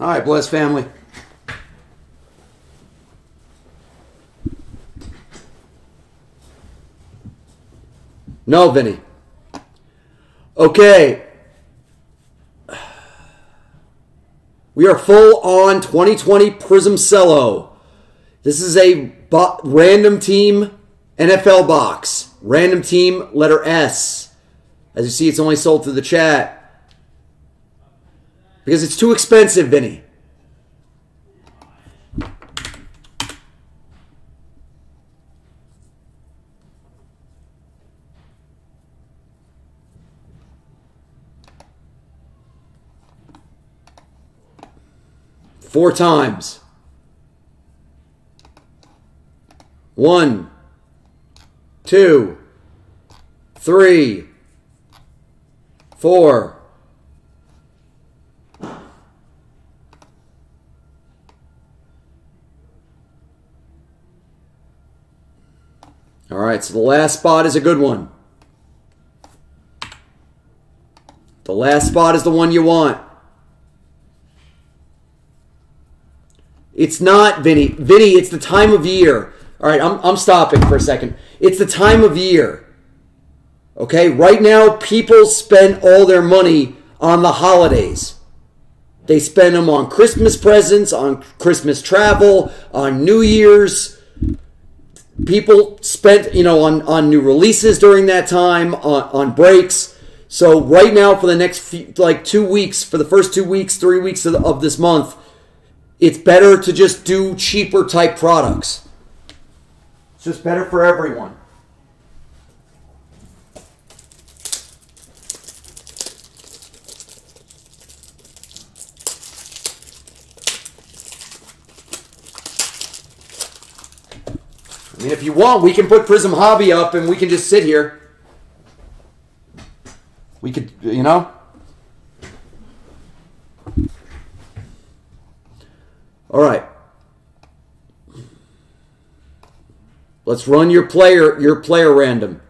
All right, Blez family. No, Vinny. Okay. We are full on 2020 Prizm Cello. This is a random team NFL box. Random team letter S. As you see, it's only sold through the chat. Because it's too expensive, Vinny. Four times. One, two, three, four. All right, so the last spot is a good one. The last spot is the one you want. It's not, Vinny. Vinny, it's the time of year. All right, I'm, I'm stopping for a second. It's the time of year. Okay, right now, people spend all their money on the holidays. They spend them on Christmas presents, on Christmas travel, on New Year's. People spent, you know, on, on new releases during that time, on, on breaks. So right now, for the next few, like two weeks, for the first two weeks, three weeks of, of this month, it's better to just do cheaper type products. It's just better for everyone. I mean, if you want, we can put Prizm Hobby up and we can just sit here. We could, you know? All right. Let's run your player your player random.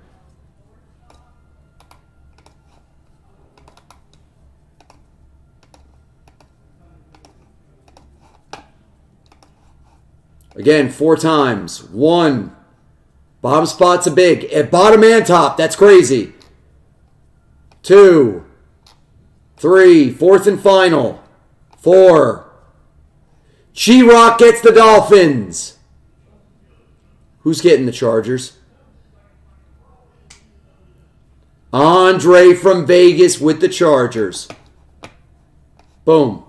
Again, four times. One. Bottom spot's a big. At bottom and top. That's crazy. Two. Three. Fourth and final. Four. G Rock gets the Dolphins. Who's getting the Chargers? Andre from Vegas with the Chargers. Boom.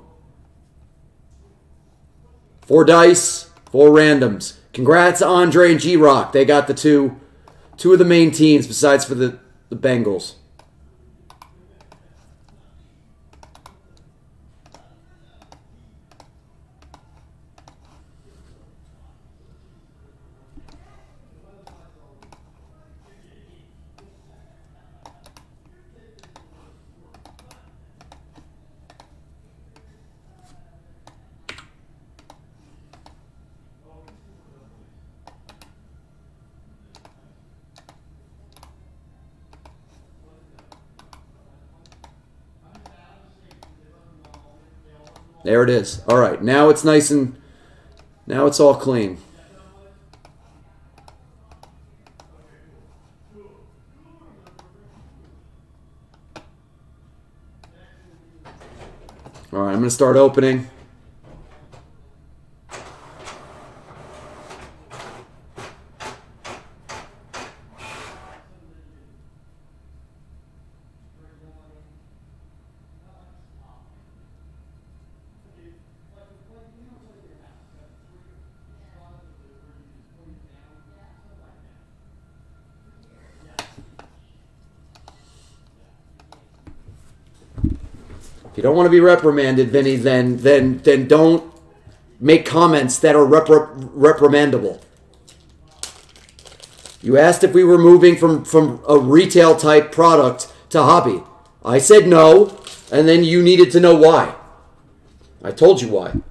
Four dice, four randoms. Congrats, to Andre and G Rock. They got the two, two of the main teams besides for the, the Bengals. There it is. All right, now it's nice and now it's all clean. All right, I'm going to start opening. Don't want to be reprimanded, Vinny, then then then don't make comments that are repri- reprimandable. You asked if we were moving from from a retail type product to hobby. I said no, and then you needed to know why. I told you why.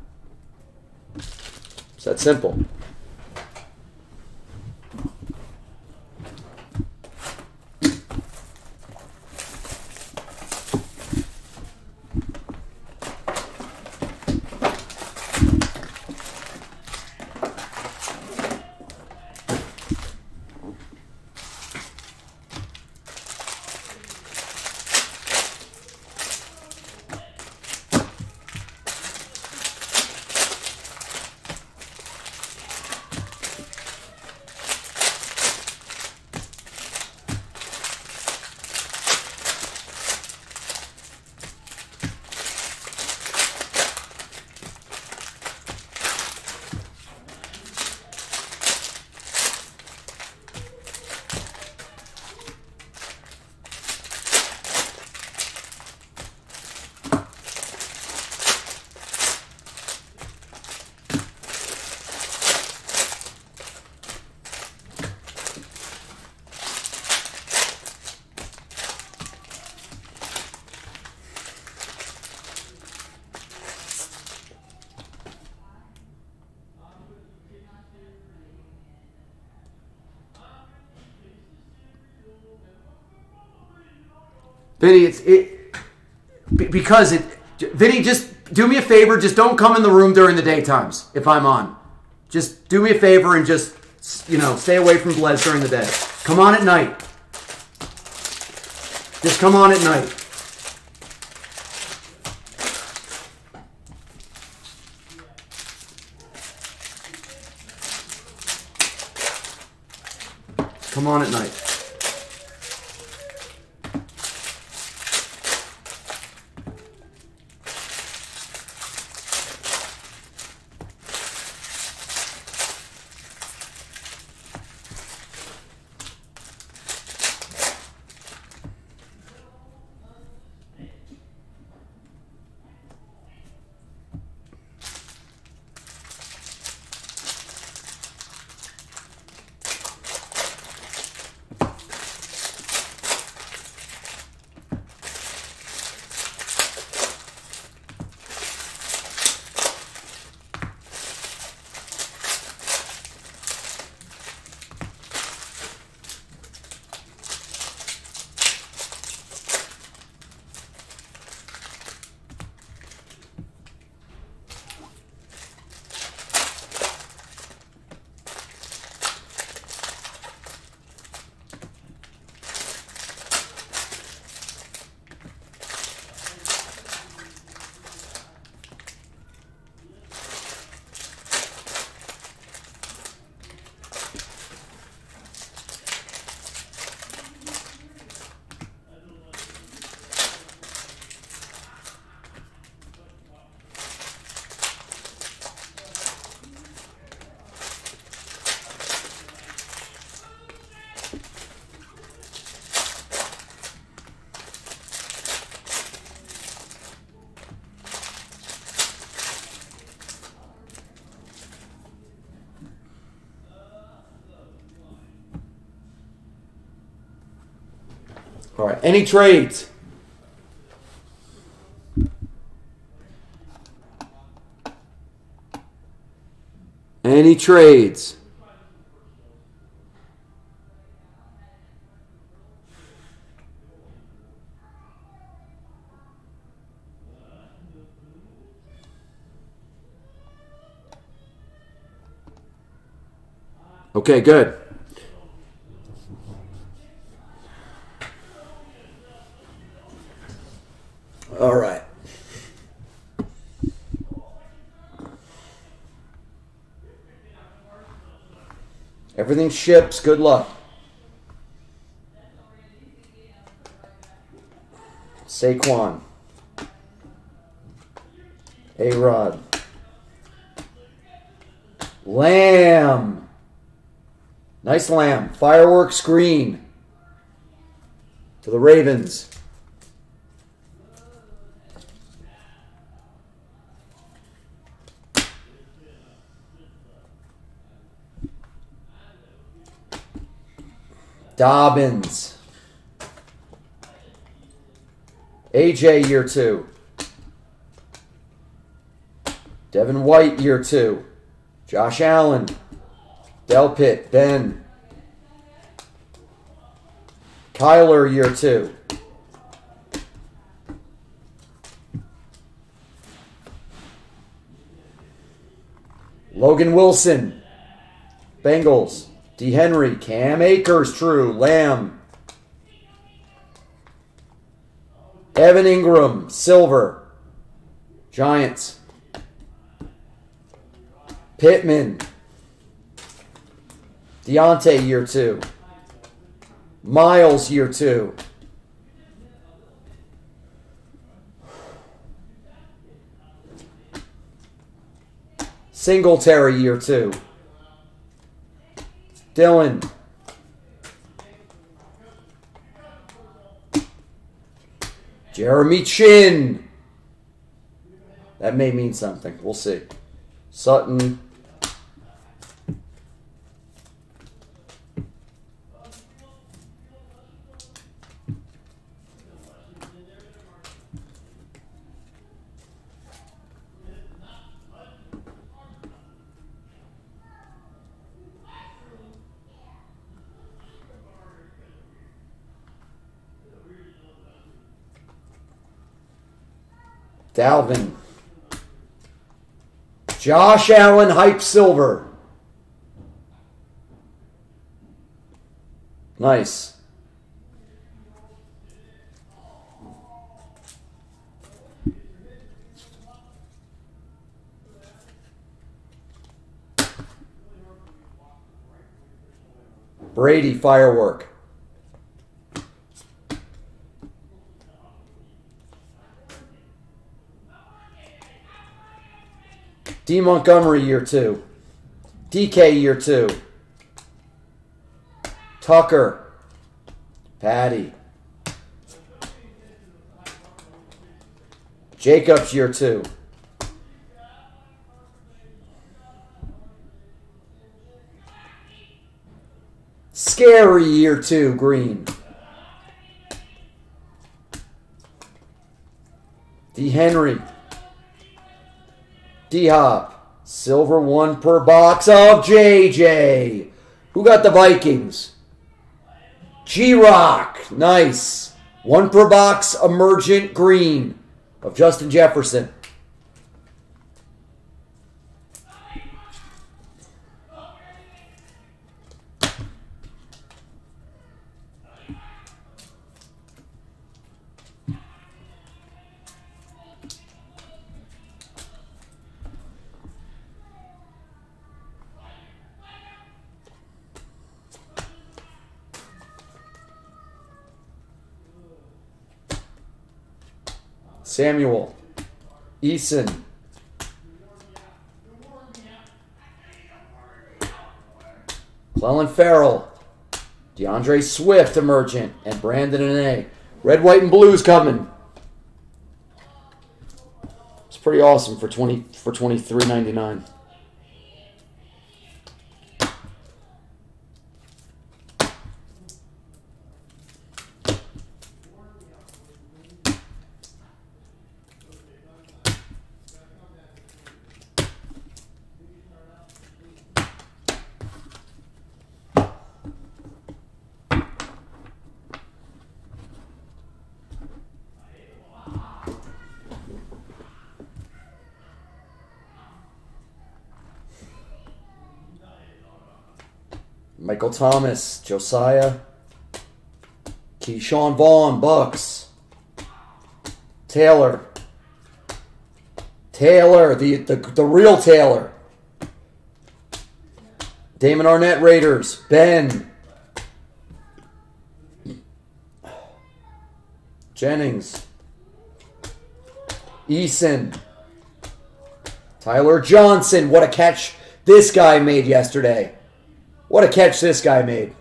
It's that simple. Vinny, it's it because it. Vinny, just do me a favor. Just don't come in the room during the daytimes if I'm on. Just do me a favor and just you know stay away from Blez during the day. Come on at night. Just come on at night. Come on at night. Any trades? Any trades? Okay, good. All right. Everything ships. Good luck. Saquon. A Rod. Lamb. Nice lamb. Fireworks green. To the Ravens. Dobbins. AJ year two. Devin White year two. Josh Allen. Delpit. Ben. Kyler year two. Logan Wilson. Bengals. D. Henry, Cam Akers, true. Lamb. Evan Engram, silver. Giants. Pittman. Diontae, year two. Miles, year two. Singletary, year two. Dylan. Jeremy Chinn. That may mean something. We'll see. Sutton. Dalvin. Josh Allen, hype silver. Nice. Brady firework. D Montgomery year two. DK year two. Tucker. Patty. Jacobs year two. Scary year two, Green. D. Henry. D Hop. Silver one per box of JJ. Who got the Vikings? G Rock. Nice. One per box emergent green of Justin Jefferson. Samuel. Eason. Clelin Ferrell, DeAndre Swift emergent. And Brandon and A. Red, white, and blues coming. It's pretty awesome for twenty for twenty three ninety nine. Michael Thomas, Josiah, Ke'Shawn Vaughn, Bucks, Taylor, Taylor, the, the, the real Taylor, Damon Arnette Raiders, Ben, Jennings, Eason, Tyler Johnson. What a catch this guy made yesterday. What a catch this guy made.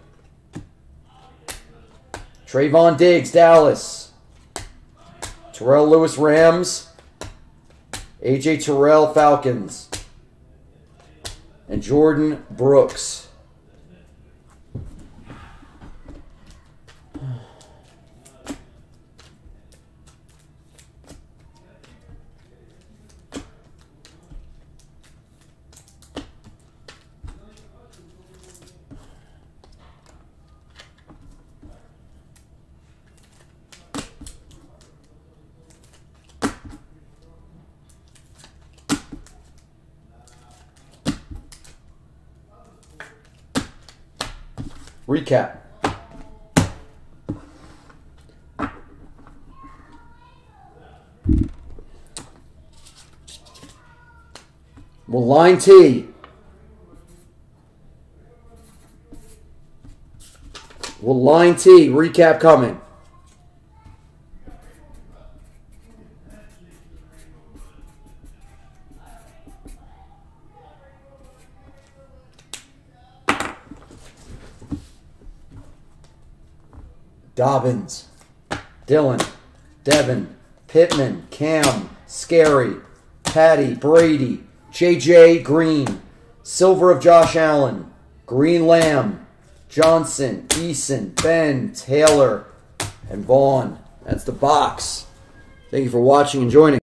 Trevon Diggs, Dallas. Terrell Lewis, Rams. AJ Terrell, Falcons. And Jordyn Brooks. Recap. Well, line T. Well, line T. Recap coming. Dobbins, Dylan, Devin, Pittman, Cam, Scary, Patty, Brady, JJ Green, Silver of Josh Allen, Green Lamb, Johnson, Eason, Ben, Taylor, and Vaughn. That's the box. Thank you for watching and joining.